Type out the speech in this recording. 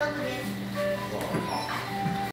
Thank you.